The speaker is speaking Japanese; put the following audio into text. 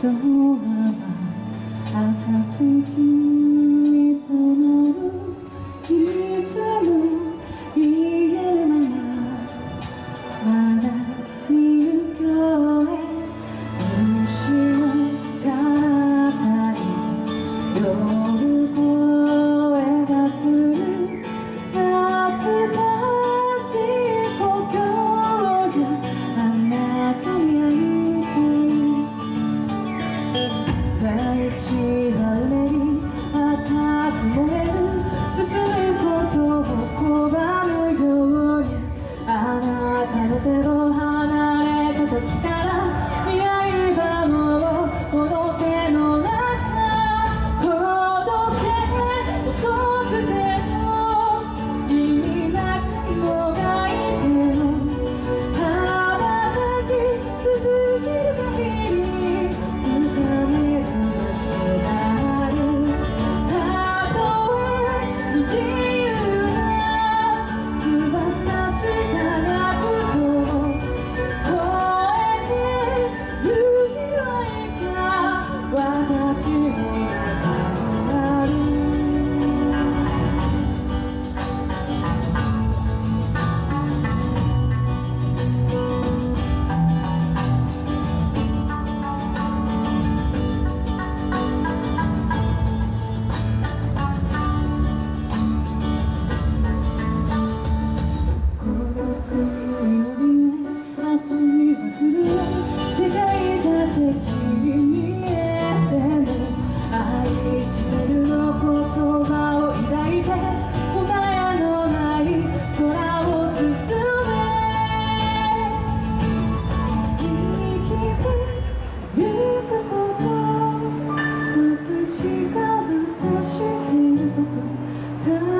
空は暁に染まるいつも言ないまだ見る今日へ虫を語り夜越 Chỉ. good.